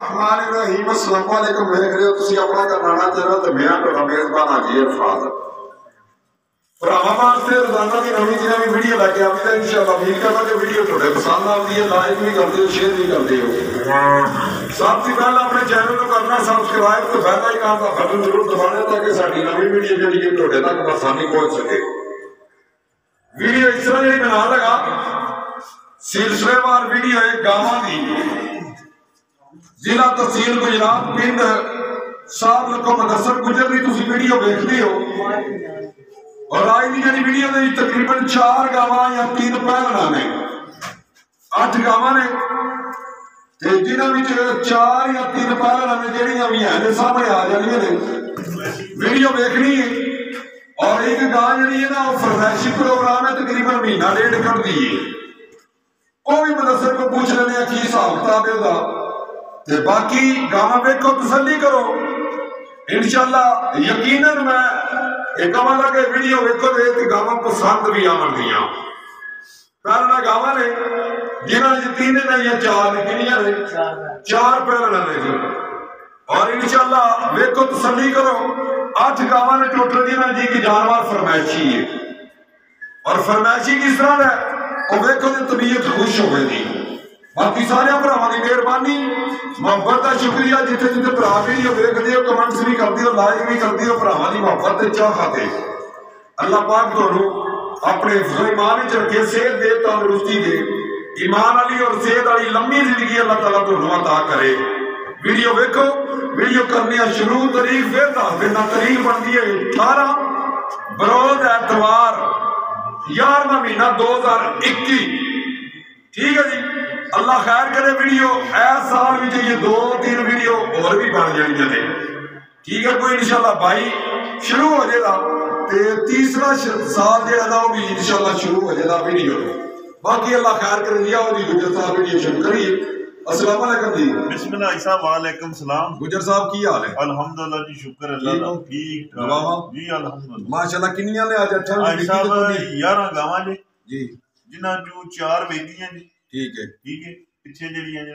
ਰਹਿਮਾਨ ਰਹੀਮ ਅਸਲਾਮ ਅਲੈਕਮ ਵੇਖ ਰਹੇ ਹੋ ਤੁਸੀਂ ਆਪਣਾ ਕਰਨਾਣਾ ਚੈਨਲ ਤੇ ਮੇਰਾ ਤੁਹਾਡਾ ਮੇਜ਼ਬਾਨ ਹਾਜੀ ਅਰਫਾਜ਼ ਭਰਾਵਾਂ ਵਾਸਤੇ ਰੋਜ਼ਾਨਾ ਦੀ ਨਵੀਂ ਦੀ ਨਵੀਂ ਵੀਡੀਓ ਲੈ ਕੇ ਆਉਂਦੇ ਹਾਂ ਇਨਸ਼ਾਅੱਲਾ ਉਮੀਦ ਕਰਦਾ ਕਿ ਵੀਡੀਓ ਤੁਹਾਡੇ ਪਸੰਦ ਆਉਂਦੀ ਹੈ ਲਾਈਕ ਵੀ ਕਰਦੇ ਹੋ ਸ਼ੇਅਰ ਵੀ ਕਰਦੇ ਹੋ ਸਭ ਤੋਂ ਪਹਿਲਾਂ ਆਪਣੇ ਚੈਨਲ ਨੂੰ ਕਰਨਾ ਸਬਸਕ੍ਰਾਈਬ ਤੇ ਬੈਲ ਆਈਕਨ ਦਾ ਬਟਨ ਜ਼ਰੂਰ ਦਬਾਉਣਾ ਤਾਂ ਕਿ ਸਾਡੀ ਨਵੀਂ ਵੀਡੀਓ ਜਿਹੜੀ ਹੈ ਤੁਹਾਡੇ ਤੱਕ ਆਸਾਨੀ ਪਹੁੰਚ ਸਕੇ ਵੀਡੀਓ ਇਸ ਤਰ੍ਹਾਂ ਜਿਹੜੀ ਬਣਾ ਲਗਾ ਸਿਲਸਿਲੇਵਾਰ ਵੀਡੀਓ ਹੈ ਗਾਵਾਂ ਦੀ ਜ਼ਿਲ੍ਹਾ ਤਹਿਸੀਲ ਗੁਜਰਾਤ ਪਿੰਡ ਸਾਹਿਬ ਲਕੋ ਮਦਰਸਰ ਗੁਜਰ ਦੀ ਤੁਸੀਂ ਵੀਡੀਓ ਵੇਖਦੇ ਹੋ ਔਰ ਅੱਜ ਦੀ ਜਿਹੜੀ ਵੀਡੀਓ ਦੇ ਵਿੱਚ ਤਕਰੀਬਨ 4 ਗਾਵਾਂ ਜਾਂ 3 ਪਹਿਲਣਾ ਨੇ 8 ਗਾਵਾਂ ਨੇ ਤੇ ਜਿਨ੍ਹਾਂ ਵਿੱਚ 4 ਜਾਂ 3 ਪਹਿਲਣਾ ਨੇ ਜਿਹੜੀਆਂ ਵੀ ਹੈ ਨੇ ਸਾਹਮਣੇ ਆ ਜਾਣੀਆਂ ਨੇ ਵੀਡੀਓ ਵੇਖਣੀ ਹੈ ਔਰ ਇੱਕ ਗਾਂ ਜਿਹੜੀ ਹੈ ਨਾ ਉਹ ਫਰਮੈਸ਼ੀ ਪ੍ਰੋਗਰਾਮ ਹੈ ਤਕਰੀਬਨ ਮਹੀਨਾ ਡੇਢ ਕੱਢਦੀ ਹੈ ਉਹ ਵੀ ਮਦਰਸਰ ਕੋ ਪੁੱਛ ਲੈਣੇ ਆ ਕੀ ਹਿਸਾਬ ਕਿਤਾਬ ਹੈ ਉਹਦਾ ਤੇ ਬਾਕੀ ਗਾਣਾ ਵੇਖੋ ਤਸੱਲੀ ਕਰੋ ਇਨਸ਼ਾਅੱਲਾ ਯਕੀਨਨ ਮੈਂ ਇਹ ਕਹਾਂਗਾ ਕਿ ਵੀਡੀਓ ਵੇਖੋ ਤੇ ਇਹ ਗਾਵਾਂ ਪਸੰਦ ਵੀ ਆਉਣਗੀਆਂ ਪਹਿਲਾਂ ਗਾਵਾਂ ਨੇ ਜਿਨ੍ਹਾਂ ਚ ਤਿੰਨ ਨੇ ਜਾਂ ਚਾਰ ਨੇ ਕਿੰਨੀਆਂ ਨੇ ਚਾਰ ਪਹਿਲਾਂ ਨੇ ਜੀ ਔਰ ਇਨਸ਼ਾਅੱਲਾ ਵੇਖੋ ਤਸੱਲੀ ਕਰੋ ਅੱਠ ਗਾਵਾਂ ਨੇ ਟੋਟਲ ਜਿਨ੍ਹਾਂ ਜੀ ਕੀ ਜਾਨਵਰ ਫਰਮਾਇਸ਼ੀ ਹੈ ਔਰ ਫਰਮਾਇਸ਼ੀ ਕਿਸ ਤਰ੍ਹਾਂ ਦਾ ਹੈ? ਉਹ ਵੇਖੋ ਤੇ ਤਬੀਅਤ ਖੁਸ਼ ਹੋਵੇਗੀ ਬਾਕੀ ਸਾਰਿਆਂ ਭਰਾਵਾਂ ਦੀ ਮਿਹਰਬਾਨੀ ਮੁਹੱਬਤ ਦਾ ਸ਼ੁਕਰੀਆ ਜਿੱਥੇ ਜਿੱਥੇ ਭਰਾ ਵੀਡੀਓ ਵੇਖਦੇ ਹੋ ਕਮੈਂਟਸ ਵੀ ਕਰਦੇ ਹੋ ਲਾਈਕ ਵੀ ਕਰਦੇ ਹੋ ਭਰਾਵਾਂ ਦੀ ਮੁਹੱਬਤ ਤੇ ਚਾਹ ਖਾਤੇ ਅੱਲਾਹ ਪਾਕ ਤੁਹਾਨੂੰ ਆਪਣੇ ਇਮਾਨ ਵਿੱਚ ਰੱਖੇ ਸਿਹਤ ਦੇ ਤੰਦਰੁਸਤੀ ਦੇ ਈਮਾਨ ਵਾਲੀ ਔਰ ਸਿਹਤ ਵਾਲੀ ਲੰਮੀ ਜ਼ਿੰਦਗੀ ਅੱਲਾਹ ਤਾਲਾ ਤੁਹਾਨੂੰ عطا ਕਰੇ ਵੀਡੀਓ ਵੇਖੋ ਵੀਡੀਓ ਕਰਨੀ ਆ ਸ਼ੁਰੂ ਤਰੀਕ ਫਿਰ ਦੱਸ ਦਿੰਦਾ ਤਰੀਕ ਬਣਦੀ ਹੈ 18 ਬਰੋਜ਼ ਐਤਵਾਰ 11ਵਾਂ ਮਹੀਨਾ 2021 ठीक है जी। अल्लाह खैर करे वीडियो। इस साल भी ये दो तीन वीडियो और भी बन जाएँगे थे ठीक है कोई इंशाल्लाह भाई शुरू हो जाएगा। ते तीसरा साल जो भी इंशाल्लाह शुरू हो जाएगा वीडियो बाकी अल्लाह खैर करे दिया और गुजर साहब वीडियो शुरू करिए। अस्सलाम वालेकुम है? आज 18 ਜਿਨ੍ਹਾਂ ਚੋਂ ਚਾਰ ਵੇਚੀਆਂ ਜੀ। ਠੀਕ ਹੈ। ਠੀਕ ਹੈ। ਪਿੱਛੇ ਜਿਹੜੀਆਂ ਨੇ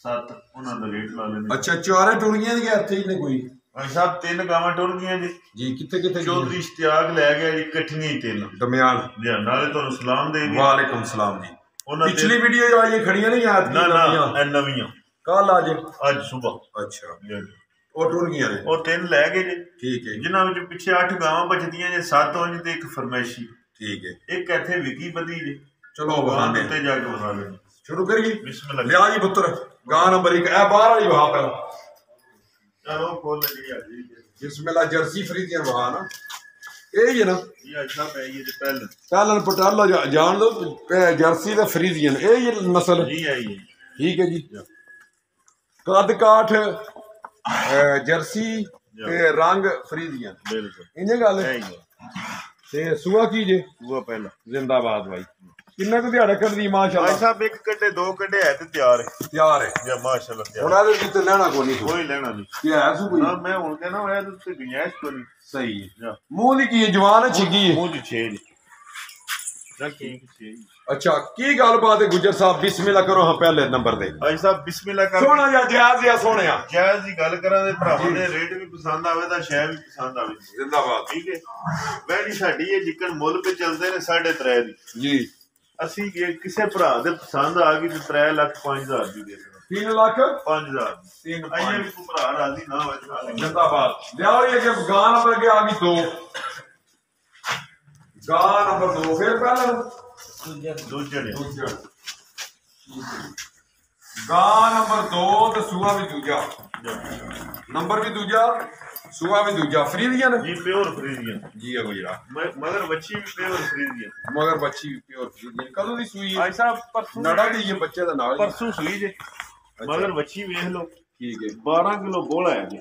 ਸੱਤ ਉਹਨਾਂ ਦਾ ਰੇਟ ਲਾ ਲੈਣੇ ਅੱਛਾ ਚਾਰੇ ਟੁਰੀਆਂ ਦੀਆਂ ਇੱਥੇ ਹੀ ਨੇ ਕੋਈ? ਭਾਈ ਸਾਹਿਬ ਤਿੰਨ ਗਾਵਾਂ ਟੁਰ ਗਈਆਂ ਜੀ। ਜੀ ਕਿੱਥੇ ਕਿੱਥੇ ਚੌਧਰੀ ਇਸ਼ਤਿਆਕ ਲੈ ਗਿਆ ਜੀ ਇਕੱਠੀਆਂ ਹੀ ਤਿੰਨ। ਦਮਿਆਨ ਜੀ ਨਾਲੇ ਤੁਹਾਨੂੰ ਸਲਾਮ ਦੇ ਗਏ ਵਾਲੇਕਮ ਸਲਾਮ ਜੀ। ਉਹਨਾਂ ਪਿਛਲੀ ਵੀਡੀਓ ਜੋ ਆਈ ਖੜੀਆਂ ਨਹੀਂ ਯਾਦ ਨਾ ਨਾ ਇਹ ਨਵੀਆਂ। ਕੱਲ ਅੱਜ ਅੱਜ ਸਵੇਰ। ਅੱਛਾ। ਜੀ ਜੀ। ਉਹ ਟੁਰ ਗਈਆਂ ਨੇ। ਉਹ ਤਿੰਨ ਲੈ ਗਏ ਜੀ। ਠੀਕ ਹੈ ਜਿਨ੍ਹਾਂ ਵਿੱਚ ਪਿੱਛੇ 8 ਗਾਵਾਂ ਬਚਦੀਆਂ ਜੇ 7 ਉਂਝ ਤੇ ਇੱਕ ਫਰਮੈਸ਼ੀ ਠੀਕ ਹੈ ਇੱਕ ਇੱਥੇ ਵਿਕੀ ਬਦੀ ਜੀ ਚਲੋ ਬਾਹਰ ਬਹਾਨੇ ਉੱਤੇ ਜਾ ਕੇ ਬਣਾ ਲੈਣੀ ਸ਼ੁਰੂ ਕਰੀਏ ਬਿਸਮਿਲ੍ਲਾ ਲਿਆ ਜੀ ਪੁੱਤਰ ਗਾਂ ਨੰਬਰ 1 ਇਹ ਬਾਹਰ ਵਾਲੀ ਵਹਾ ਪਹਿਲਾਂ ਚਲੋ ਖੋਲ ਲਈ ਆ ਜੀ ਬਿਸਮਿਲ੍ਲਾ ਜਰਸੀ ਫਰੀਦੀਆਂ ਵਹਾ ਨਾ ਇਹ ਹੀ ਹੈ ਨਾ ਇਹ ਅੱਛਾ ਪੈ ਗਈ ਜੀ ਪਹਿਲ ਪਹਿਲਾਂ ਪਟਾਲਾ ਜਾ- ਜਾਣ ਦੋ ਇਹ ਜਰਸੀ ਤੇ ਫਰੀਜ਼ੀਅਨ ਇਹ ਹੀ ਨਸਲ ਜੀ ਆਈ ਹੈ ਠੀਕ ਹੈ ਜੀ ਕੱਦ ਕਾਠ ਅਹ, ਜਰਸੀ ਤੇ ਰੰਗ ਫਰੀਜ਼ੀਅਨ ਬਿਲਕੁਲ ਇਹਨੇ ਗੱਲ ਹੈ ਹੈ। ਹੀ ਤੇ ਸੂਆ ਕੀ ਜੇ? ਉਹ ਪਹਿਲਾ। ਜ਼ਿੰਦਾਬਾਦ ਬਾਈ। ਕਿੰਨਾ ਕੁ ਦਿਹਾੜਾ ਕਰਦੀ ਮਾਸ਼ਾਅੱਲਾ? ਭਾਈ ਸਾਹਿਬ ਇੱਕ ਕੱਢੇ ਦੋ ਕੱਢੇ ਹੈ ਤੇ ਤਿਆਰ ਹੈ। ਤਿਆਰ ਹੈ। ਜਾਂ ਮਾਸ਼ਾਅੱਲਾ ਤਿਆਰ। ਹੁਣ ਇਹਦੇ ਵਿੱਚ ਲੈਣਾ ਕੋਈ ਨਹੀਂ ਕੋਈ ਲੈਣਾ ਨਹੀਂ। ਕੀ ਹੈ ਸੂ ਕੋਈ? ਨਾ ਮੈਂ ਹੁਣ ਕਹਿੰਦਾ ਹੋਇਆ ਤੁਸੀਂ ਗੁੰਜਾਇਸ਼ ਕੋਈ ਨਹੀਂ ਸਹੀ ਹੈ। ਮੂੰਹ ਦੀ ਕੀ ਹੈ? ਜਵਾਨ ਹੈ ਛਿੱਗੀ ਹੈ। ਮੂੰਹ ਦੀ ਛੇ ਜੀ ਰੱਖੀ ਛੇ ਜੀ ਅੱਛਾ ਕੀ ਗੱਲਬਾਤ ਹੈ ਗੁਜਰ ਸਾਹਿਬ? ਬਿਸਮਿਲ੍ਲਾ ਕਰੋ ਹਾਂ ਪਹਿਲੇ ਨੰਬਰ ਤੇ। ਭਾਈ ਸਾਹਿਬ ਬਿਸਮਿਲ੍ਲਾ ਕਰ। ਸੋਹਣਾ ਜਿਹਾ ਜਾਇਜ਼ ਜਿਹਾ ਸੋਹਣਿਆ। ਜਾਇਜ਼ ਦੀ ਗੱਲ ਕਰਾਂ ਦੇ ਭਰਾਵਾਂ ਦੇ ਰੇਟ ਵੀ ਪਸੰਦ ਆਵੇ ਤਾਂ ਸ਼ੈ ਵੀ ਪਸੰਦ ਆਵੇ। ਜ਼ਿੰਦਾਬਾਦ। ਠੀਕ ਹੈ। ਵੈਲੀ ਸਾਡੀ ਇਹ ਜਿੱਕਣ ਮੁੱਲ ਤੇ ਚੱਲਦੇ ਨੇ 3.5 ਦੀ। ਜੀ। ਅਸੀਂ ਜੇ ਕਿਸੇ ਭਰਾ ਦੇ ਪਸੰਦ ਆ ਗਈ ਤੇ 3 ਲੱਖ 5000 ਦੀ ਦੇ ਦੇਣਾ। 3 ਲੱਖ? 5000 ਤਿੰਨ ਅਈਏ ਵੀ ਭਰਾ ਰਾਜ਼ੀ ਨਾ ਹੋਵੇ ਜ਼ਿੰਦਾਬਾਦ। ਲਿਆਓ ਇਹ ਕਿ ਗਾਂ ਨੰਬਰ ਅੱਗੇ ਆ ਗਈ 2 ਗਾਂ ਨੰਬਰ 2 ਫਿਰ ਪਹਿਲਾਂ। ਦੂਜੇ ਨੇ। ਗਾਂ ਨੰਬਰ 2 ਤੇ ਸੂਆ ਵੀ ਦੂਜਾ। ਨੰਬਰ ਵੀ ਦੂਜਾ ਸੂਆ ਵੀ ਦੂਜਾ। ਫਰੀਦੀਆਂ ਜੀ ਪਿਓਰ ਫਰੀਜ਼ੀਅਨ ਜੀ ਆ। ਗੁਜਰਾ ਮਗਰ ਬੱਚੀ ਵੀ ਪਿਓਰ ਫਰੀਜ਼ੀਅਨ ਮਗਰ ਬੱਚੀ ਵੀ ਪਿਓਰ ਫਰੀਦੀਆਂ ਕਦੋਂ ਦੀ ਸੂਈ ਹੈ? ਭਾਈ ਸਾਹਿਬ ਪਰਸੋਂ ਨੜਾ ਦੀ ਇਹ ਬੱਚੇ ਦਾ ਨਾਲ। ਪਰਸੋਂ ਸੂਈ ਜੇ। ਮਗਰ ਬੱਚੀ ਵੇਖ ਲਓ। ਠੀਕ ਹੈ। 12 ਕਿਲੋ ਬੋਲਾ ਹੈ ਜੀ।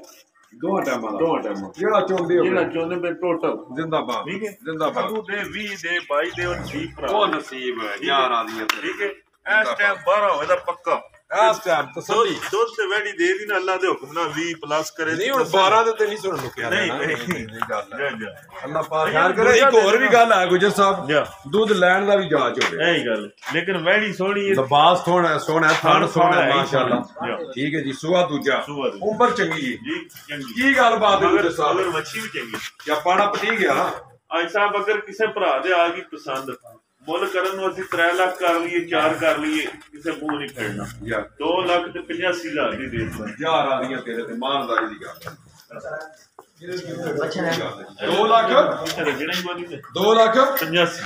ਦੋ ਟਾਈਮਾਂ ਦਾ। ਦੋ ਟਾਈਮ। ਜਿਹੜਾ ਚੋਂਦੇ ਹੋ ਜਿਹੜਾ ਚਾਹੁੰਦੇ ਮੈਂ ਟੋਟਲ ਜ਼ਿੰਦਾਬਾਦ ਠੀਕ ਹੈ? ਜ਼ਿੰਦਾਬਾਦ। ਕਦੂ ਦੇ 20 ਦੇ 22 ਦੇ ਉਹ ਠੀਕ ਭਰਾ। ਉਹ ਨਸੀਬ ਹੈ ਯਾਰ ਆਦੀਆਂ ਠੀਕ ਹੈ? ਇਸ ਟਾਈਮ 12 ਹੋਵੇ ਤਾਂ ਪੱਕਾ। ਟਾਈਮ ਤਸੱਲੀ ਦੁੱਧ ਤੇ ਵੈੜੀ ਦੇ ਦੀ ਨਾ ਅੱਲਾ ਦੇ ਹੁਕਮ ਨਾਲ 20 ਪਲੱਸ ਕਰੇ ਨਹੀਂ ਹੁਣ 12 ਦੇ ਤੇ ਨਹੀਂ ਸੁਣਨ ਨੂੰ ਕਿਹਾ ਨਹੀਂ। ਨਹੀਂ ਗੱਲ ਹੈ। ਅੱਲਾਹ ਪਾਕ ਕਰੇ। ਇੱਕ ਹੋਰ ਵੀ ਗੱਲ ਹੈ ਗੁਜਰ ਸਾਹਿਬ। ਦੁੱਧ ਲੈਣ ਦਾ ਵੀ ਜਾਂਚ ਹੋਵੇ ਇਹੀ ਗੱਲ। ਲੇਕਿਨ ਵੈੜੀ ਸੋਹਣੀ ਹੈ। ਲਬਾਸ ਸੋਹਣਾ ਸੋਹਣਾ ਥਣ ਸੋਹਣਾ ਮਾਸ਼ਾਅੱਲਾ। ਠੀਕ ਹੈ ਜੀ ਸੁਆ ਦੂਜਾ। ਉਮਰ ਚੰਗੀ ਜੀ। ਚੰਗੀ। ਕੀ ਗੱਲ ਬਾਤ ਹੈ ਗੁਜਰ ਸਾਹਿਬ? ਮੱਛੀ ਵੀ ਚੰਗੀ। ਜਾਂ ਪਾਣਾ ਪਤੀ ਗਿਆ? ਅੱਜ ਸਾਹਿਬ ਅਗਰ ਕਿਸੇ ਭਰਾ ਦੇ ਆ ਗਈ ਪਸੰਦ। ਮੁੱਲ ਕਰਨ ਨੂੰ ਅਸੀਂ 3 ਲੱਖ ਕਰ ਲਈਏ 4 ਕਰ ਲਈਏ ਕਿਸੇ ਮੂੰਹ ਨਹੀਂ ਖੜਨਾ। ਯਾਰ। 2 ਲੱਖ ਤੇ 85 ਹਜ਼ਾਰ ਦੀ ਦੇ। ਦਿੱਤਾ ਯਾਰ ਆ ਦੀਆਂ ਤੇਰੇ ਤੇ ਮਾਨਦਾਰੀ ਦੀ ਗੱਲ ਹੈ 2 ਲੱਖ? ਜਿਹੜਾ ਹੀ ਬੋਲੀ ਤੇ। 2 ਲੱਖ? 85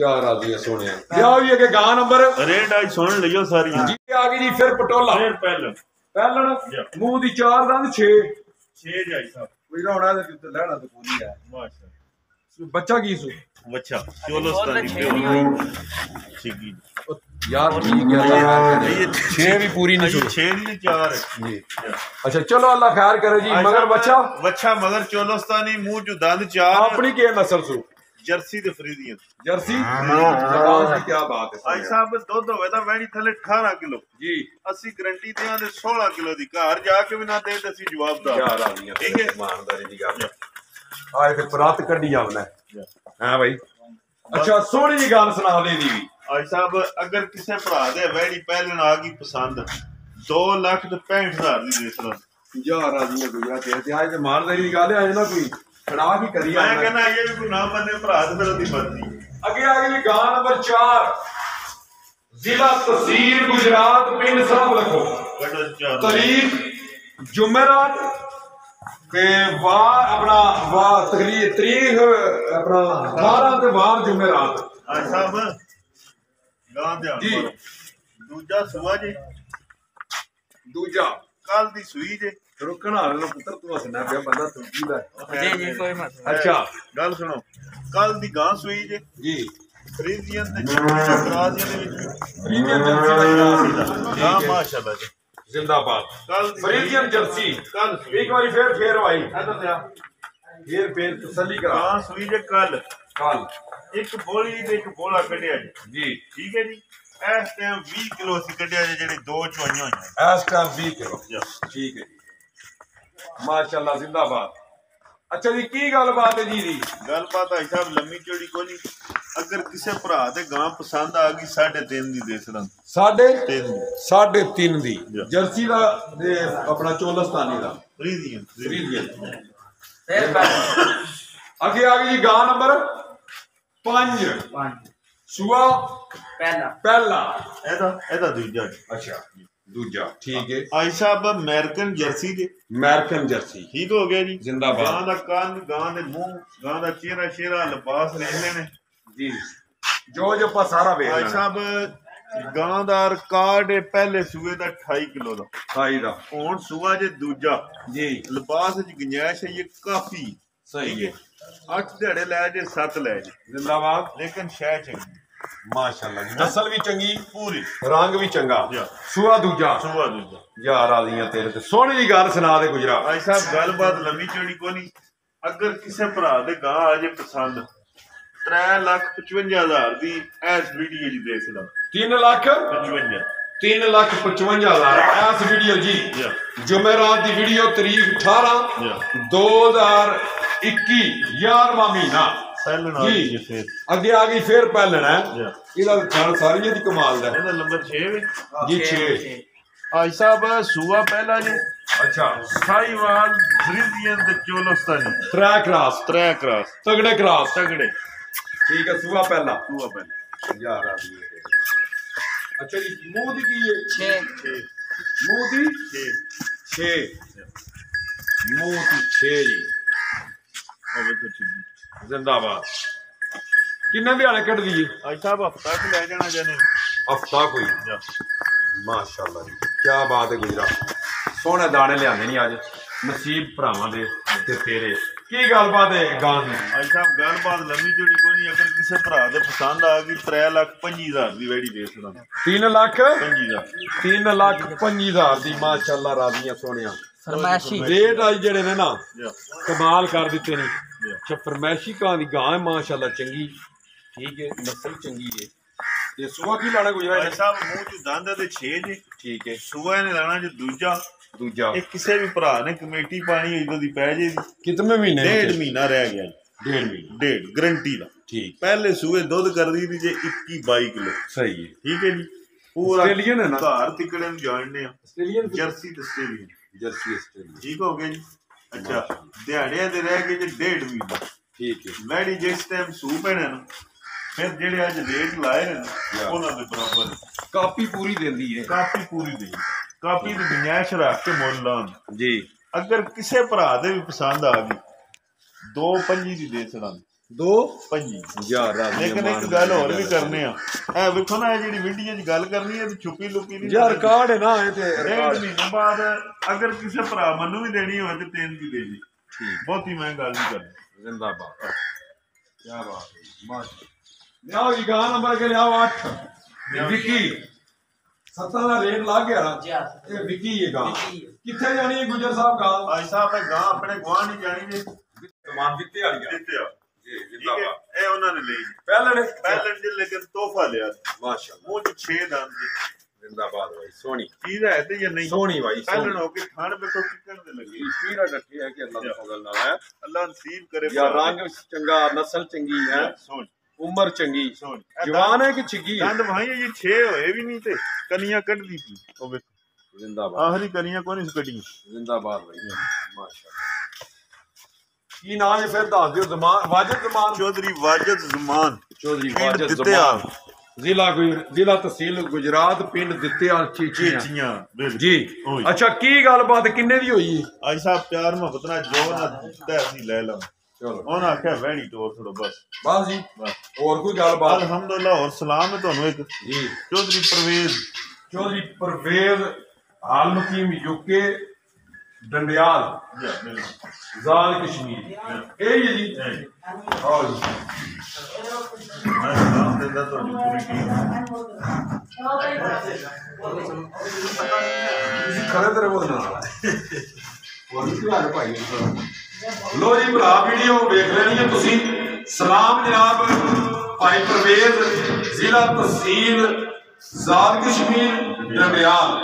ਯਾਰ ਆ ਦੀਆਂ ਸੋਹਣਿਆ। ਲਿਆਓ ਜੀ ਅੱਗੇ ਗਾਂ ਨੰਬਰ। ਰੇਟ ਅੱਜ ਸੁਣ ਲਿਓ ਸਾਰੀਆਂ। ਜੀ ਆ ਗਈ ਜੀ ਫਿਰ ਪਟੋਲਾ। ਫੇਰ ਪਹਿਲਾਂ ਪਹਿਲਣ ਜਾ। ਮੂੰਹ ਦੀ ਚਾਰ ਦੰਦ 6 6 ਜਾਈ ਸਾਹਿਬ। ਕੋਈ ਰੌਣਾ ਦੇ ਉੱਤੇ ਲੈਣਾ ਤੇ ਪੂਰੀ ਹੈ। ਮਾਸ਼ਾ ਬੱਚਾ ਕੀ ਸੂ? ਬੱਚਾ ਚੋਲਸਤਾਨੀ ਪਿਓ ਸਿੱਗੀ ਯਾਰ ਠੀਕ ਹੈ ਇਹ 6 ਵੀ ਪੂਰੀ ਨਹੀਂ ਅਜੀ ਸੂ 6 ਦੀ 4 ਜੀ। ਅੱਛਾ ਚਲੋ ਅੱਲਾ ਖੈਰ ਕਰੇ ਜੀ ਮਗਰ ਬੱਚਾ? ਬੱਚਾ ਮਗਰ ਚੋਲਸਤਾਨੀ ਮੂੰਹ ਚ ਦੰਦ ਚਾਰ। ਆਪਣੀ ਕੀ ਨਸਲ ਸੂ? ਜਰਸੀ ਤੇ ਫਰੀਦੀਆਂ। ਜਰਸੀ? ਜਵਾਬ ਦੀ ਕੀ ਬਾਤ ਹੈ ਅੱਜ ਸਾਹਿਬ ਦੁੱਧ ਹੋਵੇ ਤਾਂ ਵੈਣੀ ਥੱਲੇ 18 ਕਿਲੋ। ਜੀ। ਅਸੀਂ ਗਰੰਟੀ ਦਿਆਂ ਦੇ 16 ਕਿਲੋ ਦੀ ਘਰ ਜਾ ਕੇ ਵੀ ਨਾ ਦੇ ਤੇ ਅਸੀਂ ਜਵਾਬ ਦਾ। ਯਾਰ ਆ ਗਈਆਂ ਠੀਕ ਹੈ? ਇਮਾਨਦਾਰੀ ਦੀ ਗੱਲ ਆਏ ਤੇ ਪ੍ਰਾਤ ਕੱਢੀ ਆਉਣਾ ਜਾ। ਹਾਂ ਭਾਈ ਅੱਛਾ ਸੋਹਣੀ ਜੀ ਗੱਲ ਸੁਣਾ ਦੇ ਦੀ ਵੀ ਅੱਜ ਸਾਹਿਬ ਅਗਰ ਕਿਸੇ ਭਰਾ ਦੇ ਵੈਣੀ ਪਹਿਲਣ ਆ ਗਈ ਪਸੰਦ 2 ਲੱਖ ਤੇ 65000 ਦੀ ਦੇ ਸਰਾਂ ਯਾਰ ਆ ਗਈਆਂ ਗੁਜਰਾ ਤੇ ਤੇ ਅੱਜ ਤੇ ਮਾਰਦਾਰੀ ਦੀ ਗੱਲ ਹੈ ਅੱਜ ਨਾ ਕੋਈ ਖੜਾ ਕੀ ਕਰੀ ਮੈਂ। ਕਹਿੰਦਾ ਇਹ ਵੀ ਕੋਈ ਨਾ ਬੰਦੇ ਭਰਾ ਤੇ ਫਿਰ ਉਹਦੀ ਮਰਜ਼ੀ। ਅੱਗੇ ਆ ਗਈ ਗਾਂ ਨੰਬਰ 4 ਜ਼ਿਲ੍ਹਾ ਤਹਿਸੀਲ ਗੁਜਰਾਤ ਪਿੰਡ ਸਾਹਿਬ ਲਖੋ ਕੱਢੋ ਚਾਰ ਤਾਰੀਖ ਜੁਮੇਰਾਤ ਤੇ ਵਾਰ ਆਪਣਾ ਵਾਰ ਤਕਰੀਰ ਤਰੀਖ ਆਪਣਾ 12 ਤੇ ਵਾਰ ਜੁਮੇਰਾਤ ਅੱਜ ਸਾਹਿਬ ਗਾਂ ਦੇ ਜੀ। ਦੂਜਾ ਸੁਆ ਜੀ। ਦੂਜਾ। ਕੱਲ ਦੀ ਸੂਈ ਜੇ। ਰੁਕਣ ਵਾਲੇ ਨੂੰ ਪੁੱਤਰ ਤੂੰ ਹਸਣਾ ਪਿਆ ਬੰਦਾ ਤੁਰਕੀ ਦਾ। ਜੀ ਜੀ ਕੋਈ ਮਸਲਾ ਅੱਛਾ। ਗੱਲ ਸੁਣੋ ਕੱਲ ਦੀ ਗਾਂ ਸੂਈ ਜੇ। ਜੀ। ਫਰੀਜ਼ੀਅਨ ਤੇ ਕਰਾਜ਼ੀਅਨ ਦੇ ਵਿੱਚ। ਫਰੀਜ਼ੀਅਨ ਦਾ ਇਨਾਮ ਗਾਂ ਮਾਸ਼ਾਅੱਲਾ ਜੀ। ਜ਼ਿੰਦਾਬਾਦ। ਫਰੀਜ਼ੀਅਨ ਜਰਸੀ ਕੱਲ ਇੱਕ ਵਾਰੀ ਫੇਰ ਫੇਰ ਇੱਧਰ ਤੇ ਆ ਫੇਰ ਫੇਰ ਤਸੱਲੀ ਕਰਾ। ਗਾਂ ਸੂਈ ਜੇ ਕੱਲ ਕੱਲ ਇੱਕ ਬੋਲੀ ਤੇ ਇੱਕ ਬੋਲਾ ਕੱਢਿਆ ਜੀ। ਜੀ। ਠੀਕ ਹੈ ਜੀ? ਇਸ ਟਾਈਮ 20 ਕਿਲੋ ਅਸੀਂ ਕੱਢਿਆ ਜੀ ਜਿਹੜੇ ਦੋ ਚੁਆਈਆਂ ਹੋਈਆਂ। ਇਸ ਟਾਈਮ 20 ਕਿਲੋ। ਜੀ। ਠੀਕ ਹੈ ਜੀ। ਮਾਸ਼ਾਅੱਲਾ ਜ਼ਿੰਦਾਬਾਦ। ਅੱਛਾ ਜੀ ਕੀ ਗੱਲਬਾਤ ਹੈ ਜੀ ਦੀ ਗੱਲਬਾਤ ਹੈ ਸਾਹਿਬ ਲੰਮੀ ਚੌੜੀ ਕੋਈ ਨਹੀਂ। ਅਗਰ ਕਿਸੇ ਭਰਾ ਤੇ ਗਾਂ ਪਸੰਦ ਆ ਗਈ 3.5 ਦੀ ਦੇ ਸਰਾਂ। ਸਾਢੇ ਤਿੰਨ ਸਾਢੇ 3 ਦੀ। ਜਰਸੀ ਦਾ ਤੇ ਆਪਣਾ ਚੋਲਸਤਾਨੀ ਦਾ। ਫਿਰ ਅੱਗੇ ਆ ਗਈ ਜੀ ਗਾਂ ਨੰਬਰ 5 ਪੰਜ। ਸੂਆ ਪਹਿਲਾ। ਪਹਿਲਾ। ਇਹਦਾ ਇਹਦਾ ਦੂਜਾ ਜੀ। ਅੱਛਾ ਦੂਜਾ। ਠੀਕ ਹੈ। ਆਈ ਸਾਹਿਬ ਅਮਰੀਕਨ ਜਰਸੀ ਦੇ। American jersey. ਠੀਕ ਹੋ ਗਿਆ ਜੀ। ਜ਼ਿੰਦਾਬਾਦ। ਗਾਂ ਦਾ ਕੰਨ ਗਾਂ ਦੇ ਮੂੰਹ ਗਾਂ ਦਾ ਚਿਹਰਾ ਸ਼ੇਰਾ ਲਿਬਾਸ ਰਹਿੰਦੇ ਨੇ। ਜੀ। ਜੋ ਜੋ ਆਪਾਂ ਸਾਰਾ ਵੇਖ ਆਈ ਲੈਣਾ। ਸਾਹਿਬ ਗਾਂ ਦਾ ਰਿਕਾਰਡ ਹੈ ਪਹਿਲੇ ਸੂਏ ਦਾ 28 ਕਿਲੋ ਦਾ। ਸਾਈ ਦਾ। ਹੁਣ ਸੂਆ ਜੇ ਦੂਜਾ। ਜੀ। ਲਿਬਾਸ ਵਿੱਚ ਗੁੰਜਾਇਸ਼ ਹੈ ਇਹ ਕਾਫੀ ਸਹੀ ਹੈ। ਅੱਠ ਦਿਹਾੜੇ ਲੈ ਜੇ ਸੱਤ ਲੈ ਜੇ। ਜ਼ਿੰਦਾਬਾਦ। ਲੇਕਿਨ ਸ਼ੈ ਚੰਗੀ। ਮਾਸ਼ਾਅੱਲਾ ਜੀ। ਨਸਲ ਵੀ ਚੰਗੀ ਪੂਰੀ। ਰੰਗ ਵੀ ਚੰਗਾ। ਸੂਆ ਦੂਜਾ। ਸੂਆ ਦੂਜਾ। ਯਾਰ ਆਦੀਆਂ ਤੇਰੇ ਤੇ। ਸੋਹਣੀ ਜੀ ਗੱਲ ਸੁਣਾ ਦੇ ਗੁਜਰਾ। ਆਈ ਸਾਹਿਬ ਗੱਲਬਾਤ ਲੰਮੀ ਚੌੜੀ ਕੋਈ ਨਹੀਂ। ਅਗਰ ਕਿਸੇ ਭਰਾ ਦੇ ਗਾਂ ਆ ਜੇ ਪਸੰਦ 3 ਲੱਖ 55 ਹਜ਼ਾਰ ਦੀ ਐਸ ਵੀਡੀਓ ਜੀ ਦੇ ਸਦਾ 3 ਲੱਖ? 55 3 ਲੱਖ 55 ਹਜ਼ਾਰ ਇਸ ਵੀਡੀਓ ਜੀ। ਜੀ ਜੁਮੇਰਾਤ ਦੀ ਵੀਡੀਓ ਤਰੀਕ 18 ਜੀ 2021 11ਵਾਂ ਮਹੀਨਾ। ਸੈਲਨ ਆ ਜੀ। ਅੱਗੇ ਆ ਗਈ ਫੇਰ ਪਹਿਲਣਾ ਇਹਦਾ ਖਾਨ ਸਾਰੀ ਇਹਦੀ ਕਮਾਲ ਦਾ। ਇਹਦਾ ਨੰਬਰ 6 ਵੇ। ਜੀ ਛੇ, 6 ਛੇ। ਆਈ ਸਾਹਿਬ ਸੂਆ ਪਹਿਲਾ ਜੀ। ਅੱਛਾ। ਸਾਈਵਾਲ ਫਰੀਜ਼ੀਅਨ ਤੇ ਚੋਲਸਤਾਨੀ। ਟਰੈਕ ਕਰਾਸ। ਤਰੇ ਕਰਾਸ। ਤਗੜੇ ਕਰਾਸ। ਤਗੜੇ। ਠੀਕ ਹੈ ਸੂਆ ਪਹਿਲਾ। ਸੂਆ ਪਹਿਲਾ। ਯਾਰ ਆ ਗਈ। ਅੱਛਾ ਜੀ ਮੂੰਹ ਦੀ ਕੀ ਹੈ? ਛੇ। 6 ਮੂੰਹ ਦੀ? 6 6 ਮੂੰਹ ਦੀ 6 ਜੀ। ਆ ਵੇਖੋ ਠੀਕ ਜ਼ਿੰਦਾਬਾਦ। ਕਿੰਨੇ ਦਿਹਾੜੇ ਕੱਢ ਦਈਏ? ਆਈ ਸਾਹਿਬ ਹਫਤਾ ਕਿ ਲੈ ਜਾਣਾ ਜਾਨੇ। ਹਫਤਾ ਕੋਈ। ਜਾ। ਮਾਸ਼ਾਅੱਲਾ ਜੀ ਕੀ ਬਾਤ ਹੈ ਗੁਜਰਾ। ਸੋਹਣੇ ਦਾਣੇ ਲਿਆਂਦੇ ਨਹੀਂ ਅੱਜ। ਨਸੀਬ ਭਰਾਵਾਂ ਦੇ ਤੇ ਤੇਰੇ ਕੀ ਗੱਲਬਾਤ ਹੈ ਗਾਂ ਦੀ? ਆਈ ਸਾਹਿਬ ਗੱਲਬਾਤ ਲੰਮੀ ਜੋੜੀ ਕੋਈ ਨਹੀਂ ਅਗਰ ਕਿਸੇ ਭਰਾ ਦੇ ਪਸੰਦ ਆ ਗਈ 3 ਲੱਖ 25000 ਦੀ ਵੈੜੀ ਦੇ ਸਦਾ 3 ਲੱਖ? 25000 3 ਲੱਖ 25000 ਦੀ ਮਾਸ਼ਾਅੱਲਾ ਰਾਜ਼ੀਆਂ ਸੋਹਣੀਆਂ। ਫਰਮਾਇਸ਼ੀ। ਰੇਟ ਅੱਜ ਜਿਹੜੇ ਨੇ ਨਾ ਕਮਾਲ ਕਰ ਦਿੱਤੇ ਨੇ। ਜਾ ਅੱਛਾ ਫਰਮੈਸ਼ੀ ਕਾਂ ਦੀ ਗਾਂ ਹੈ ਮਾਸ਼ਾਅੱਲਾ ਚੰਗੀ। ਠੀਕ ਹੈ ਨਸਲ ਚੰਗੀ ਹੈ। ਇਹ ਸੁਆ ਕੀ ਲਾਣਾ ਗੁਜਰਾ ਸਾਹਿਬ ਮੂੰਹ ਚ ਦੰਦ ਤੇ 6 ਜੀ। ਠੀਕ ਹੈ। ਸੂਆ ਨੇ ਲੈਣਾ ਜੇ ਦੂਜਾ। ਦੂਜਾ। ਇਹ ਕਿਸੇ ਵੀ ਭਰਾ ਨੇ ਕਮੇਟੀ ਪਾਣੀ ਇਦੋਂ ਦੀ ਪੈ ਜੇ ਕਿਤਨੇ ਮਹੀਨੇ ਡੇਢ ਮਹੀਨਾ ਰਹਿ ਗਿਆ। ਡੇਢ ਮਹੀਨੇ। ਡੇਢ ਗਰੰਟੀ ਦਾ। ਠੀਕ। ਪਹਿਲੇ ਸੂਏ ਦੁੱਧ ਕਰਦੀ ਸੀ ਜੇ 21 22 ਕਿਲੋ। ਸਹੀ ਹੈ। ਠੀਕ ਹੈ ਜੀ। ਪੂਰਾ ਆਸਟ੍ਰੇਲੀਅਨ ਹੈ ਨਾ? ਘਰ ਤਿਕੜੇ ਨੂੰ ਜਾਣਦੇ ਆ। ਆਸਟ੍ਰੇਲੀਅਨ ਜਰਸੀ ਤੇ ਆਸਟ੍ਰੇਲੀਅਨ। Jersey Australian. ਠੀਕ ਹੋ ਗਿਆ ਜੀ? ਅੱਛਾ ਦਿਹਾੜਿਆਂ ਦੇ ਰਹਿ ਗਏ ਜੇ ਡੇਢ ਮਹੀਨਾ। ਠੀਕ ਹੈ। ਮੈਡੀ ਜਿਸ ਟਾਈਮ ਸੂ ਪੈਣਾ ਨਾ ਫਿਰ ਜਿਹੜੇ ਅੱਜ ਰੇਟ ਲਾਏ ਨੇ. ਉਹਨਾਂ ਦੇ ਬਰਾਬਰ। ਕਾਪੀ ਪੂਰੀ ਦਿੰਦੀ ਹੈ। ਕਾਪੀ ਪੂਰੀ ਦੇ ਕਾਪੀ ਦੀ ਗੁੰਜਾਇਸ਼ ਰੱਖ ਕੇ ਮੁੱਲ ਲਾਉਣ। ਜੀ। ਅਗਰ ਕਿਸੇ ਭਰਾ ਦੇ ਵੀ ਪਸੰਦ ਆ ਗਈ ਦੋ ਪੰਜੀ ਦੀ ਦੇ ਛੜਾਂ ਦੋ ਪੰਜੀ। ਯਾਰ ਲੇਕਿਨ ਇੱਕ ਗੱਲ ਹੋਰ ਵੀ ਕਰਨੇ ਆ। ਇਹ ਵੇਖੋ ਨਾ ਇਹ ਜਿਹੜੀ ਵੀਡੀਓ 'ਚ ਗੱਲ ਕਰਨੀ ਹੈ ਤੇ ਛੁਪੀ ਲੁਕੀ ਨਹੀਂ ਯਾਰ ਕਾਰਡ ਹੈ ਨਾ ਇਹ ਤੇ ਡੇਢ ਮਹੀਨੇ ਬਾਅਦ ਅਗਰ ਕਿਸੇ ਭਰਾ ਮੈਨੂੰ ਵੀ ਦੇਣੀ ਹੋਵੇ ਤੇ ਤਿੰਨ ਦੀ ਦੇ ਜੀ ਠੀਕ। ਬਹੁਤੀ ਮੈਂ ਗੱਲ ਨਹੀਂ ਕਰਨੀ। ਜ਼ਿੰਦਾਬਾਦ। ਕੀ ਬਾਤ ਹੈ ਮਾਸ਼ਾ ਲਿਆਓ ਜੀ ਗਾਂ ਨੰਬਰ ਕੇ ਲਿਆਓ 8 ਵਿੱਕੀ। ਸੱਤਾਂ ਦਾ ਰੇਟ ਲੱਗ ਗਿਆ। ਇਹ ਵਿੱਕੀ ਇਹ ਗਾਂ। ਕਿੱਥੇ ਜਾਣੀ ਹੈ ਗੁਜਰ ਸਾਹਿਬ ਗਾਂ? ਭਾਈ ਸਾਹਿਬ ਇਹ ਗਾਂ ਆਪਣੇ ਗਵਾਂ ਨਹੀਂ ਜਾਣੀ ਜੇ। ਤਮਾਮ ਦਿੱਤੇ ਵਾਲੀ ਆ। ਜੀ ਠੀਕ ਹੈ। ਇਹ ਉਹਨਾਂ ਨੇ ਲਈ। ਪਹਿਲੇ ਨੇ ਪਹਿਲਣ ਦੇ ਲੇਕਿਨ ਤੋਹਫਾ ਲਿਆ ਮਾਸ਼ਾਅੱਲਾ। ਮੂੰਹ ਚ 6 ਦੰਦ ਜੀ। ਜ਼ਿੰਦਾਬਾਦ ਭਾਈ ਸੋਹਣੀ। ਚੀਜ਼ ਹੈ ਤੇ ਜਾਂ ਨਹੀਂ? ਸੋਹਣੀ ਭਾਈ ਪਹਿਲਣ ਸੋਹਣੀ। ਹੋ ਕੇ ਖਾਣ ਵੇਖੋ ਕਿੱਕਣ ਦੇ ਲੱਗੀ? ਪੀਰਾ ਡੱਠੀ ਹੈ ਕਿ ਅੱਲਾਹ ਦਾ ਫਜ਼ਲ ਨਾਲ ਹੈ। ਅੱਲਾ ਨਸੀਬ ਕਰੇ ਭਰਾ ਰੰਗ ਚੰਗਾ ਨਸਲ ਚੰਗੀ ਹੈ। ਸੋਹਣੀ। ਉਮਰ ਚੰਗੀ ਇਹ ਜਵਾਨ ਹੈ ਕਿ ਛਿੱਗੀ ਹੈ? ਦੰਦ ਭਾਈ ਜੀ 6 ਹੋਏ ਵੀ ਨਹੀਂ ਤੇ ਕਨੀਆਂ ਕੱਢਦੀ ਸੀ। ਉਹ ਵੇਖੋ। ਜ਼ਿੰਦਾਬਾਦ। ਆਖਰੀ ਕਨੀਆਂ ਕੋਈ ਨਹੀਂ ਕੱਢੀਆਂ। ਜ਼ਿੰਦਾਬਾਦ ਭਾਈ ਮਾਸ਼ਾਅੱਲਾ। ਕੀ ਨਾਮ ਹੈ ਫਿਰ ਦੱਸ ਦਿਓ ਜ਼ਮਾਨ ਵਾਜਦ ਜ਼ਮਾਨ। ਚੌਧਰੀ ਵਾਜਦ ਜ਼ਮਾਨ। ਚੌਧਰੀ ਵਾਜਦ ਦਿੱਤਿਆਲ। ਜ਼ਮਾਨ। ਜ਼ਿਲ੍ਹਾ ਜ਼ਿਲ੍ਹਾ ਤਹਿਸੀਲ ਗੁਜਰਾਤ ਪਿੰਡ ਦਿੱਤੇਵਾਲ ਚੀਚੀਆਂ। ਜੀ। ਅੱਛਾ ਕੀ ਗੱਲਬਾਤ ਕਿੰਨੇ ਦੀ ਹੋਈ? ਅੱਜ ਸਾਹਿਬ ਪਿਆਰ ਮੁਹੱਬਤ ਨਾਲ ਜੋ ਨਾ ਦਿੱਤਾ ਅਸੀਂ ਲੈ ਲਵਾਂ। ਚਲੋ। ਉਹਨਾਂ ਆਖਿਆ ਵਹਿਣੀ ਤੋਰ ਥੋੜਾ ਬਸ ਬਸ ਜੀ ਹੋਰ ਕੋਈ ਗੱਲਬਾਤ? ਅਲਹਮਦੁਲਿਲਾ ਹੋਰ ਸਲਾਮ ਹੈ ਤੁਹਾਨੂੰ ਇੱਕ? ਜੀ। ਚੌਧਰੀ ਪ੍ਰਵੇਜ਼ ਚੌਧਰੀ ਪਰਵੇਜ਼ ਆਲਮਕੀਮ ਯੂਕੇ ਡੰਡਿਆਲ। ਜੀ ਜ਼ਾਲ ਕਸ਼ਮੀਰ। ਇਹ ਹੈ ਜੀ। ਆਓ ਜੀ। ਮੈਂ ਸਲਾਮ ਦਿੰਦਾ ਤੁਹਾਡੀ ਪੂਰੀ ਟੀਮ ਤੁਸੀਂ ਖੜੇ ਤੇਰੇ ਨਾਲ। ਹੋਰ ਕੀ ਹਾਲ ਭਾਈ? ਲੋ ਜੀ, ਭਰਾ ਵੀਡੀਓ ਵੇਖ ਲੈਣੀ ਹੈ ਤੁਸੀਂ। ਸਲਾਮ ਜਨਾਬ, ਭਾਈ ਪਰਵੇਜ਼ ਜ਼ਿਲ੍ਹਾ ਤਹਿਸੀਲ ਜ਼ਾਦ ਕਸ਼ਮੀਰ ਡੰਡਿਆਲ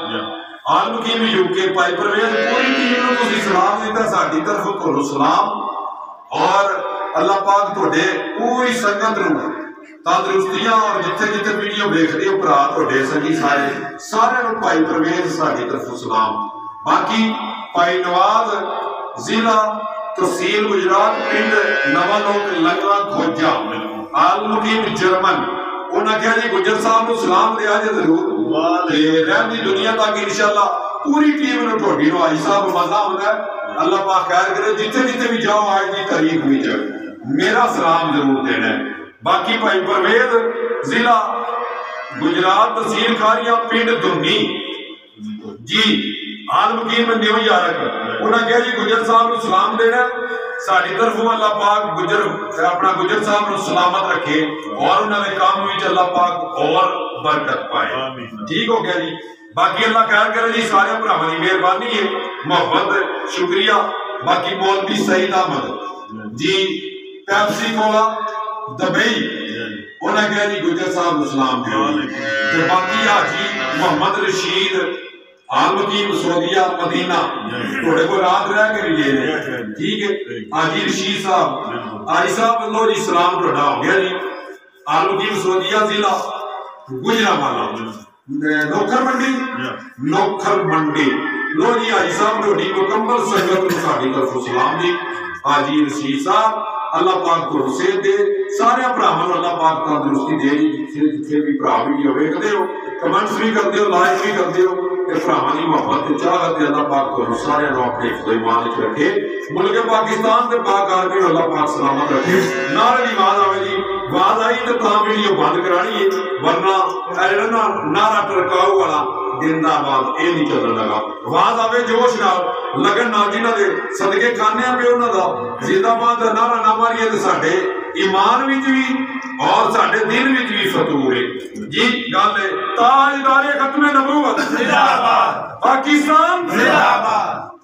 ਆਲਮਕੀਮ ਯੂਕੇ, ਭਾਈ ਪਰਵੇਜ਼ ਪੂਰੀ ਟੀਮ ਨੂੰ ਤੁਸੀਂ ਸਲਾਮ ਦਿੱਤਾ, ਸਾਡੀ ਤਰਫੋਂ ਤੁਹਾਨੂੰ ਸਲਾਮ ਔਰ ਅੱਲਾਹ ਪਾਕ ਤੁਹਾਡੇ ਪੂਰੀ ਸੰਗਤ ਨੂੰ ਤੰਦਰੁਸਤੀਆਂ ਔਰ ਜਿੱਥੇ ਜਿੱਥੇ ਵੀਡੀਓ ਵੇਖਦੇ ਹੋ, ਭਰਾ ਤੁਹਾਡੇ ਸੰਗੀ ਸਾਰੇ, ਸਾਰਿਆਂ ਨੂੰ ਭਾਈ ਪ੍ਰਵੇਸ਼ ਸਾਡੀ ਤਰਫੋਂ ਸਲਾਮ ਬਾਕੀ ਭਾਈ ਨਵਾਜ਼ ਜ਼ਿਲ੍ਹਾ ਤਹਿਸੀਲ ਗੁਜਰਾਤ ਪਿੰਡ ਨਵਾਂ ਲੋਕ ਲੰਗਰਾ ਖੋਜਾ ਆਲਮਕੀਮ ਜਰਮਨ ਉਹਨਾਂ ਕਿਹਾ ਜੀ ਗੁਜਰ ਸਾਹਿਬ ਨੂੰ ਸਲਾਮ ਦਿਆ ਜੇ ਜ਼ਰੂਰ ਵਾਹ ਤੇ ਰਹਿੰਦੀ ਦੁਨੀਆ ਤੱਕ ਇਨਸ਼ਾਅੱਲਾ ਪੂਰੀ ਟੀਮ ਨੂੰ ਤੁਹਾਡੀ ਨੂੰ ਆਈ ਸਾਹਿਬ ਮਜ਼ਾ ਆਉਂਦਾ ਹੈ। ਅੱਲਾਹ ਪਾਕ ਖੈਰ ਕਰੇ ਜਿੱਥੇ ਜਿੱਥੇ ਵੀ ਜਾਓ ਅੱਜ ਦੀ ਤਾਰੀਖ ਵਿੱਚ ਮੇਰਾ ਸਲਾਮ ਜ਼ਰੂਰ ਦੇਣਾ ਹੈ। ਬਾਕੀ ਭਾਈ ਪਰਵੇਜ਼ ਜ਼ਿਲ੍ਹਾ ਗੁਜਰਾਤ ਤਹਿਸੀਲ ਖਾਰੀਆ ਪਿੰਡ ਦੁੰਨੀ ਜੀ ਆਲਮਕੀਮ ਨਿਊ ਯਾਰਕ ਉਹਨਾਂ ਕਿਹਾ ਜੀ ਗੁਜਰ ਸਾਹਿਬ ਨੂੰ ਸਲਾਮ ਦੇਣਾ ਹੈ। ਸਾਡੀ ਤਰਫੋਂ ਅੱਲਾਹ ਪਾਕ ਗੁਜਰ ਆਪਣਾ ਗੁਜਰ ਸਾਹਿਬ ਨੂੰ ਸਲਾਮਤ ਰੱਖੇ ਔਰ ਉਹਨਾਂ ਦੇ ਕੰਮ ਵਿੱਚ ਅੱਲਾਹ ਪਾਕ ਔਰ ਬਰਕਤ ਪਾਏ। ਆਮੀਨ। ਠੀਕ ਹੋ ਗਿਆ ਜੀ। ਬਾਕੀ ਅੱਲਾਹ ਖੈਰ ਕਰੇ ਜੀ ਸਾਰੇ ਭਰਾਵਾਂ ਦੀ ਮਿਹਰਬਾਨੀ ਹੈ ਮੁਹੱਬਤ ਸ਼ੁਕਰੀਆ। ਬਾਕੀ ਮੌਲਵੀ ਸਈਦ ਅਹਿਮਦ ਜੀ ਪੈਪਸੀ ਕੋਲਾ ਦਬਈ। ਉਹਨਾਂ ਕਿਹਾ ਜੀ ਗੁਜਰ ਸਾਹਿਬ ਨੂੰ ਸਲਾਮ ਦਿਓ। ਤੇ ਬਾਕੀ ਹਾਜੀ ਮੁਹੰਮਦ ਰਸ਼ੀਦ ਆਲਮਕੀਮ ਸੌਦੀਆ ਮਦੀਨਾ ਤੁਹਾਡੇ ਕੋਲ ਰਾਤ ਰਹਿ ਕੇ ਵੀ ਗਏ ਨੇ ਠੀਕ ਹੈ ਹਾਜੀ ਰਸ਼ੀਦ ਸਾਹਿਬ ਆਈ ਸਾਹਿਬ ਵੱਲੋਂ ਜੀ ਸਲਾਮ ਤੁਹਾਡਾ ਹੋ ਗਿਆ ਜੀ ਆਲਮਕੀਮ ਸੌਦੀਆ ਜ਼ਿਲ੍ਹਾ ਗੁਜਰਾਵਾਲਾ ਨੌਕਰ ਮੰਡੀ ਨੌਕਰ ਮੰਡੀ ਲੋ ਜੀ ਹਾਜੀ ਸਾਹਿਬ ਤੁਹਾਡੀ ਮੁਕੰਮਲ ਸੰਗਤ ਨੂੰ ਸਾਡੀ ਤਰਫੋਂ ਸਲਾਮ ਜੀ ਹਾਜੀ ਰਸ਼ੀਦ ਸਾਹਿਬ ਅੱਲਾਹ ਪਾਕ ਤੁਹਾਨੂੰ ਸਿਹਤ ਦੇ ਸਾਰਿਆਂ ਭਰਾਵਾਂ ਨੂੰ ਅੱਲਾਹ ਪਾਕ ਤੰਦਰੁਸਤੀ ਦੇ ਜੀ ਜਿੱਥੇ ਜਿੱਥੇ ਵੀ ਭਰਾ ਵੀਡੀਓ ਵੇਖਦੇ ਹੋ ਕਮੈਂਟਸ ਵੀ ਕਰਦੇ ਹੋ ਲਾਈਕ ਵੀ ਕਰਦੇ ਹੋ ਤੇ ਭਰਾਵਾਂ ਦੀ ਮੁਹੱਬਤ ਤੇ ਚਾਹਤ ਤੇ ਅੱਲਾਹ ਪਾਕ ਤੁਹਾਨੂੰ ਸਾਰਿਆਂ ਨੂੰ ਆਪਣੇ ਖੁਦਾਈਮਾਨ ਵਿੱਚ ਰੱਖੇ ਮੁਲਕ ਪਾਕਿਸਤਾਨ ਤੇ ਪਾਕ ਆਰਮੀ ਨੂੰ ਅੱਲਾਹ ਪਾਕ ਸਲਾਮਤ ਰੱਖੇ ਨਾਲ ਦੀ ਆਵਾਜ਼ ਆਵੇ ਜੀ ਆਵਾਜ਼ ਆਈ ਤੇ ਤਾਂ ਵੀਡੀਓ ਬੰਦ ਕਰਾਣੀ ਹੈ ਵਰਨਾ ਇਹ ਜਿਹੜਾ ਨਾ ਨਾਰਾ ਟਰਕਾਉ ਵਾਲਾ ਜਿੰਦਾਬਾਦ ਇਹ ਨਹੀਂ ਚੱਲਣ ਲੱਗਾ ਆਵਾਜ਼ ਆਵੇ ਜੋਸ਼ ਨਾਲ ਲਗਨ ਨਾਲ ਜਿਨ੍ਹਾਂ ਦੇ ਸਦਕੇ ਖਾਨਿਆਂ ਪਏ ਉਹਨਾਂ ਦਾ ਜਿੰਦਾਬਾਦ ਦਾ ਨਾਰਾ ਨਾ ਮਾਰੀਏ ਤੇ ਸਾਡੇ ਈਮਾਨ ਵਿੱਚ ਵੀ ਔਰ ਸਾਡੇ ਦਿਲ ਵਿੱਚ ਵੀ ਫਤੂਰ ਹੈ ਜੀ ਗੱਲ ਹੈ ਤਾਜਦਾਰੇ ਖਤਮੇ ਨਬੂਵਤ ਜ਼ਿੰਦਾਬਾਦ। ਪਾਕਿਸਤਾਨ ਜ਼ਿੰਦਾਬਾਦ।